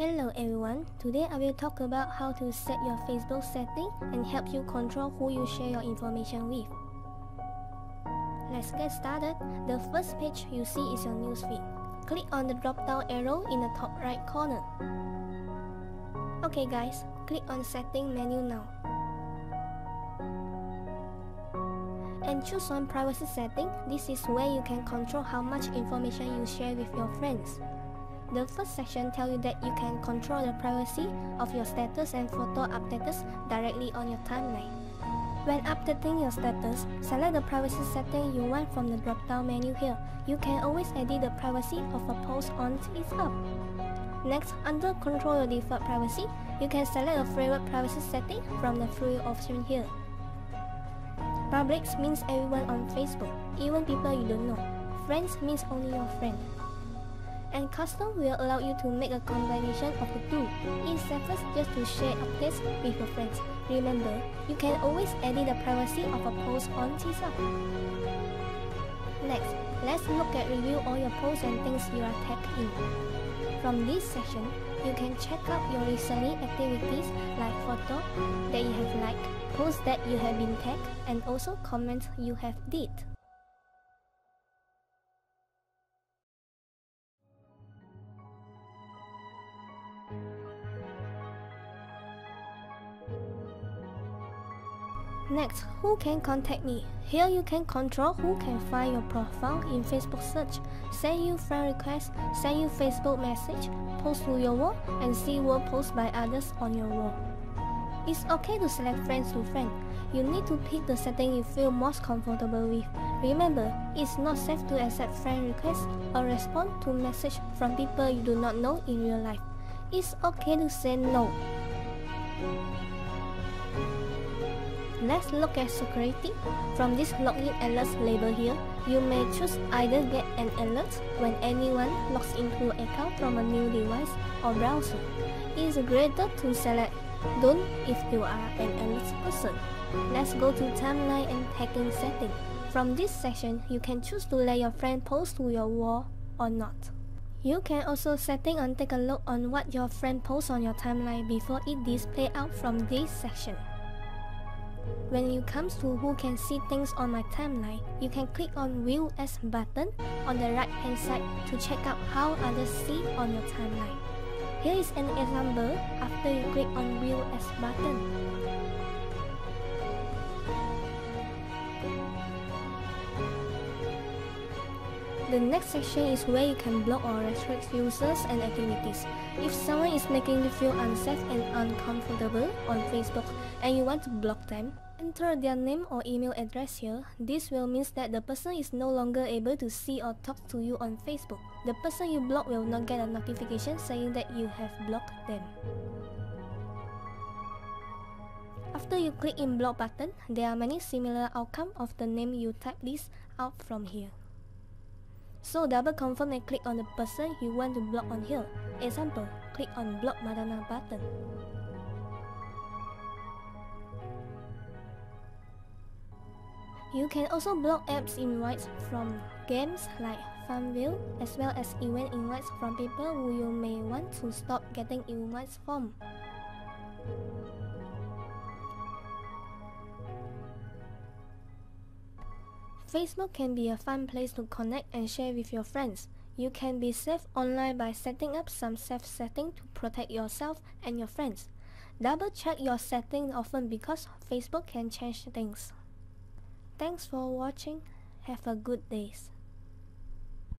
Hello everyone, today I will talk about how to set your Facebook setting and help you control who you share your information with. Let's get started. The first page you see is your newsfeed. Click on the drop down arrow in the top right corner. Okay guys, click on setting menu now. And choose on privacy setting, this is where you can control how much information you share with your friends. The first section tells you that you can control the privacy of your status and photo updates directly on your timeline. When updating your status, select the privacy setting you want from the drop-down menu here. You can always edit the privacy of a post once it's up. Next, under Control your default privacy, you can select a favorite privacy setting from the free option here. Public means everyone on Facebook, even people you don't know. Friends means only your friend and custom will allow you to make a combination of the two. It's safest just to share updates with your friends. Remember, you can always edit the privacy of a post on TikTok. Next, let's look at review all your posts and things you are tagged in. From this section, you can check out your recently activities like photo that you have liked, posts that you have been tagged, and also comments you have did. Next, who can contact me? Here you can control who can find your profile in Facebook search, send you friend requests, send you Facebook message, post to your wall, and see wall posts by others on your wall. It's okay to select friends to friend. You need to pick the setting you feel most comfortable with. Remember, it's not safe to accept friend requests or respond to message from people you do not know in real life. It's okay to say no. Let's look at security. From this login alerts label here, you may choose either get an alert when anyone logs into your account from a new device or browser. It is greater to select don't if you are an alert person. Let's go to timeline and tagging setting. From this section, you can choose to let your friend post to your wall or not. You can also setting on take a look on what your friend posts on your timeline before it display out from this section. When it comes to who can see things on my timeline, you can click on View As button on the right hand side to check out how others see on your timeline. Here is an example after you click on View As button. The next section is where you can block or restrict users and activities. If someone is making you feel unsafe and uncomfortable on Facebook and you want to block them, enter their name or email address here. This will mean that the person is no longer able to see or talk to you on Facebook. The person you block will not get a notification saying that you have blocked them. After you click in block button, there are many similar outcome of the name you type list out from here. So double confirm and click on the person you want to block on here. Example, click on block Madana button. You can also block apps invites from games like Farmville as well as event invites from people who you may want to stop getting invites from. Facebook can be a fun place to connect and share with your friends. You can be safe online by setting up some safe settings to protect yourself and your friends. Double check your settings often because Facebook can change things. Thanks for watching. Have a good day.